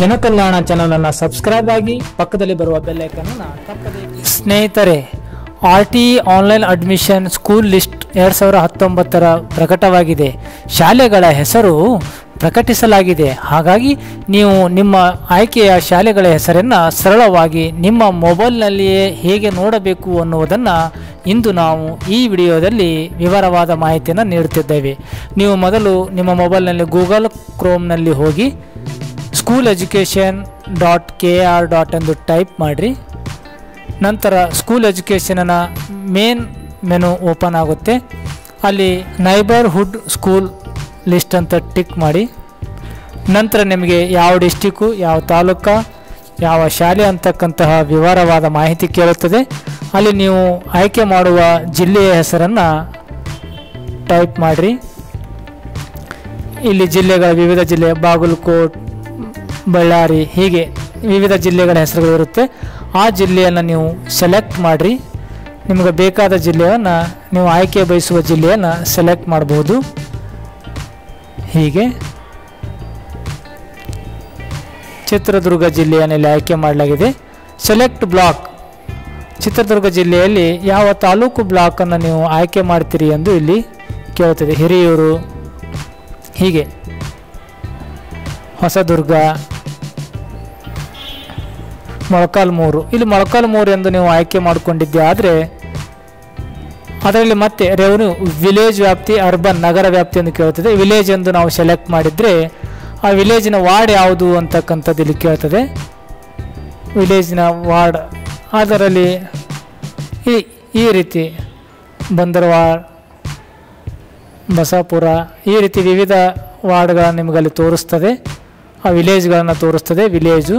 ಜನಕಲ್ಯಾಣ channel ಅನ್ನು subscribe ಆಗಿ ಪಕ್ಕದಲ್ಲಿ ಬರುವ ಬೆಲ್ಲೈಕನ್ನು ಸ್ನೇಹಿತರೆ R T online admission school list ಎರಡು ಸಾವಿರ ಹತ್ತೊಂಬತ್ತರ ಪ್ರಕಟವಾಗಿದೆ. ಶಾಲೆಗಳ ಹೆಸರು ಪ್ರಕಟಿಸಲಾಗಿದೆ. ಹಾಗಾಗಿ ನೀವು ನಿಮ್ಮ ಆಯ್ಕೆಯ ಶಾಲೆಗಳ ಹೆಸರನ್ನು ಸರಳವಾಗಿ ನಿಮ್ಮ ಮೊಬೈಲ್ನಲ್ಲಿಯೇ ಹೇಗೆ ನೋಡಬೇಕು ಅನ್ನುವುದನ್ನು ಇಂದು ನಾವು ಈ ವಿಡಿಯೋದಲ್ಲಿ ವಿವರವಾದ ಮಾಹಿತಿಯನ್ನು ನೀಡುತ್ತಿದ್ದೇವೆ. ನೀವು ಮೊದಲು ನಿಮ್ಮ ಮೊಬೈಲ್ನಲ್ಲಿ ಗೂಗಲ್ ಕ್ರೋಮ್ನಲ್ಲಿ ಹೋಗಿ school education dot K R dot ಎಂದು ಟೈಪ್ ಮಾಡಿರಿ. ನಂತರ ಸ್ಕೂಲ್ ಎಜುಕೇಷನನ್ನು ಮೇನ್ ಮೆನು ಓಪನ್ ಆಗುತ್ತೆ. ಅಲ್ಲಿ ನೈಬರ್ಹುಡ್ ಸ್ಕೂಲ್ ಲಿಸ್ಟ್ ಅಂತ ಟಿಕ್ ಮಾಡಿ. ನಂತರ ನಿಮಗೆ ಯಾವ ಡಿಸ್ಟಿಕ್ಕು ಯಾವ ತಾಲೂಕು, ಯಾವ ಶಾಲೆ ಅಂತಕ್ಕಂತಹ ವಿವರವಾದ ಮಾಹಿತಿ ಕೇಳುತ್ತದೆ. ಅಲ್ಲಿ ನೀವು ಆಯ್ಕೆ ಮಾಡುವ ಜಿಲ್ಲೆಯ ಹೆಸರನ್ನು ಟೈಪ್ ಮಾಡಿರಿ. ಇಲ್ಲಿ ಜಿಲ್ಲೆಗಳ ವಿವಿಧ ಜಿಲ್ಲೆ, ಬಾಗಲಕೋಟ್ ಬಳ್ಳಾರಿ. ಹೀಗೆ ವಿವಿಧ ಜಿಲ್ಲೆಗಳ ಹೆಸರುಗಳು ಇರುತ್ತೆ. ಆ ಜಿಲ್ಲೆಯನ್ನು ನೀವು ಸೆಲೆಕ್ಟ್ ಮಾಡಿರಿ. ನಿಮಗೆ ಬೇಕಾದ ಜಿಲ್ಲೆಯನ್ನು ನೀವು ಆಯ್ಕೆ ಬಯಸುವ ಜಿಲ್ಲೆಯನ್ನು ಸೆಲೆಕ್ಟ್ ಮಾಡಬಹುದು ಹೀಗೆ. ಚಿತ್ರದುರ್ಗ ಜಿಲ್ಲೆಯನ್ನು ಇಲ್ಲಿ ಆಯ್ಕೆ ಮಾಡಲಾಗಿದೆ. ಸೆಲೆಕ್ಟ್ ಬ್ಲಾಕ್ ಚಿತ್ರದುರ್ಗ ಜಿಲ್ಲೆಯಲ್ಲಿ ಯಾವ ತಾಲೂಕು ಬ್ಲಾಕನ್ನು ನೀವು ಆಯ್ಕೆ ಮಾಡ್ತೀರಿ ಎಂದು ಇಲ್ಲಿ ಕೇಳುತ್ತದೆ. ಹಿರಿಯೂರು. ಹೀಗೆ. ಹೊಸದುರ್ಗ. ಮೊಳಕಾಲ್ಮೂರು ಇಲ್ಲಿ ಮೊಳಕಾಲ್ಮೂರು ಎಂದು ನೀವು ಆಯ್ಕೆ ಮಾಡಿಕೊಂಡಿದ್ದೆ. ಆದರೆ ಅದರಲ್ಲಿ ಮತ್ತೆ ರೆವೆನ್ಯೂ ವಿಲೇಜ್ ವ್ಯಾಪ್ತಿ, ಅರ್ಬನ್ ನಗರ ವ್ಯಾಪ್ತಿ ಎಂದು ಕೇಳ್ತದೆ. ವಿಲೇಜ್ ಎಂದು ನಾವು ಸೆಲೆಕ್ಟ್ ಮಾಡಿದರೆ ಆ ವಿಲೇಜಿನ ವಾರ್ಡ್ ಯಾವುದು ಅಂತಕ್ಕಂಥದ್ದು ಇಲ್ಲಿ ಕೇಳ್ತದೆ. ವಿಲೇಜಿನ ವಾರ್ಡ್. ಅದರಲ್ಲಿ ಈ ಈ ರೀತಿ ಬಂದರ್ವಾಡ್ ಬಸಾಪುರ, ಈ ರೀತಿ ವಿವಿಧ ವಾರ್ಡ್ಗಳನ್ನು ನಿಮಗಲ್ಲಿ ತೋರಿಸ್ತದೆ. ಆ ವಿಲೇಜ್ಗಳನ್ನು ತೋರಿಸ್ತದೆ. ವಿಲೇಜು.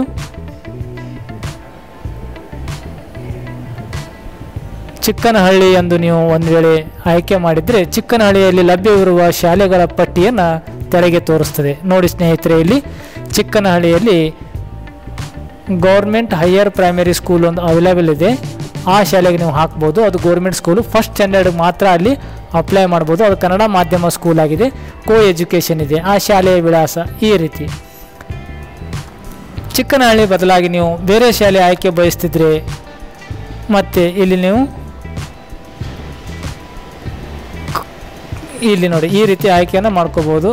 ಚಿಕ್ಕನಹಳ್ಳಿ ಎಂದು ನೀವು ಒಂದು ವೇಳೆ ಆಯ್ಕೆ ಮಾಡಿದರೆ ಚಿಕ್ಕನಹಳ್ಳಿಯಲ್ಲಿ ಲಭ್ಯವಿರುವ ಶಾಲೆಗಳ ಪಟ್ಟಿಯನ್ನು ತೆರೆಗೆ ತೋರಿಸ್ತದೆ. ನೋಡಿ ಸ್ನೇಹಿತರೆ, ಇಲ್ಲಿ ಚಿಕ್ಕನಹಳ್ಳಿಯಲ್ಲಿ ಗೌರ್ಮೆಂಟ್ ಹೈಯರ್ ಪ್ರೈಮರಿ ಸ್ಕೂಲ್ ಒಂದು ಅವೈಲೇಬಲ್ ಇದೆ. ಆ ಶಾಲೆಗೆ ನೀವು ಹಾಕ್ಬೋದು. ಅದು ಗೌರ್ಮೆಂಟ್ ಸ್ಕೂಲು. ಫಸ್ಟ್ ಸ್ಟ್ಯಾಂಡರ್ಡ್ ಮಾತ್ರ ಅಲ್ಲಿ ಅಪ್ಲೈ ಮಾಡ್ಬೋದು. ಅದು ಕನ್ನಡ ಮಾಧ್ಯಮ ಸ್ಕೂಲ್ ಆಗಿದೆ. ಕೋ ಎಜುಕೇಷನ್ ಇದೆ. ಆ ಶಾಲೆಯ ವಿಳಾಸ ಈ ರೀತಿ. ಚಿಕ್ಕನಹಳ್ಳಿ ಬದಲಾಗಿ ನೀವು ಬೇರೆ ಶಾಲೆ ಆಯ್ಕೆ ಬಯಸ್ತಿದ್ರೆ ಮತ್ತು ಇಲ್ಲಿ ನೀವು ಇಲ್ಲಿ ನೋಡಿ, ಈ ರೀತಿ ಆಯ್ಕೆಯನ್ನು ಮಾಡ್ಕೋಬೋದು.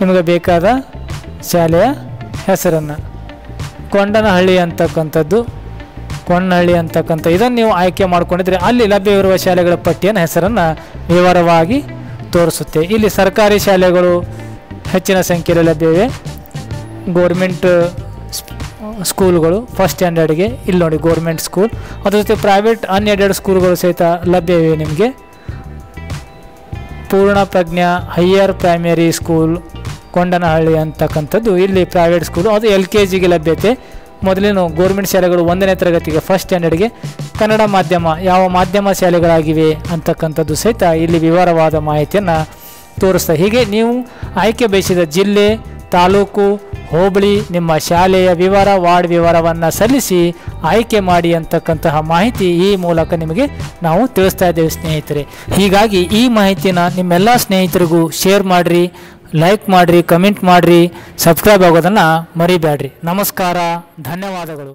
ನಿಮಗೆ ಬೇಕಾದ ಶಾಲೆಯ ಹೆಸರನ್ನು. ಕೊಂಡನಹಳ್ಳಿ ಅಂತಕ್ಕಂಥದ್ದು. ಕೊಂಡನಹಳ್ಳಿ ಅಂತಕ್ಕಂಥ, ಇದನ್ನು ನೀವು ಆಯ್ಕೆ ಮಾಡ್ಕೊಂಡಿದ್ರೆ ಅಲ್ಲಿ ಲಭ್ಯವಿರುವ ಶಾಲೆಗಳ ಪಟ್ಟಿಯನ್ನು ಹೆಸರನ್ನು ವಿವರವಾಗಿ ತೋರಿಸುತ್ತೆ. ಇಲ್ಲಿ ಸರ್ಕಾರಿ ಶಾಲೆಗಳು ಹೆಚ್ಚಿನ ಸಂಖ್ಯೆಯಲ್ಲಿ ಲಭ್ಯವಿವೆ. ಗೋರ್ಮೆಂಟ್ ಸ್ಕೂಲ್ಗಳು ಫಸ್ಟ್ ಸ್ಟ್ಯಾಂಡರ್ಡ್ಗೆ ಇಲ್ಲಿ ನೋಡಿ, ಗೋರ್ಮೆಂಟ್ ಸ್ಕೂಲ್. ಅದ್ರ ಜೊತೆ ಪ್ರೈವೇಟ್ ಅನ್ಎಡೆಡ್ ಸ್ಕೂಲ್ಗಳು ಸಹಿತ ಲಭ್ಯವಿವೆ ನಿಮಗೆ. Poorna Prajna higher primary school Kondanahalli ಅಂತಕ್ಕಂಥದ್ದು. ಇಲ್ಲಿ ಪ್ರೈವೇಟ್ ಸ್ಕೂಲು ಅದು ಎಲ್ ಕೆ ಜಿಗೆ ಲಭ್ಯತೆ. ಮೊದಲಿನ ಗೋರ್ಮೆಂಟ್ ಶಾಲೆಗಳು ಒಂದನೇ ತರಗತಿಗೆ ಫಸ್ಟ್ ಸ್ಟ್ಯಾಂಡರ್ಡ್ಗೆ ಕನ್ನಡ ಮಾಧ್ಯಮ, ಯಾವ ಮಾಧ್ಯಮ ಶಾಲೆಗಳಾಗಿವೆ ಅಂತಕ್ಕಂಥದ್ದು ಸಹಿತ ಇಲ್ಲಿ ವಿವರವಾದ ಮಾಹಿತಿಯನ್ನು ತೋರಿಸ್ತಾ ಹೀಗೆ ನೀವು ಆಯ್ಕೆ ಬಯಸಿದ ಜಿಲ್ಲೆ, ತಾಲೂಕು ಹೋಬಳಿ ನಿಮ್ಮ ಶಾಲೆಯ ವಿವರ, ವಾರ್ಡ್ ವಿವರವನ್ನು ಸಲ್ಲಿಸಿ ಆಯ್ಕೆ ಮಾಡಿ ಅಂತಕ್ಕಂತಹ ಮಾಹಿತಿ ಈ ಮೂಲಕ ನಿಮಗೆ ನಾವು ತಿಳಿಸ್ತಾ ಇದ್ದೇವೆ ಸ್ನೇಹಿತರೆ. ಹೀಗಾಗಿ ಈ ಮಾಹಿತಿನ ನಿಮ್ಮೆಲ್ಲ ಸ್ನೇಹಿತರಿಗೂ ಶೇರ್ ಮಾಡಿರಿ ಲೈಕ್ ಮಾಡಿರಿ ಕಮೆಂಟ್ ಮಾಡಿರಿ ಸಬ್ಸ್ಕ್ರೈಬ್ ಆಗೋದನ್ನು ಮರಿಬೇಡ್ರಿ ನಮಸ್ಕಾರ, ಧನ್ಯವಾದಗಳು.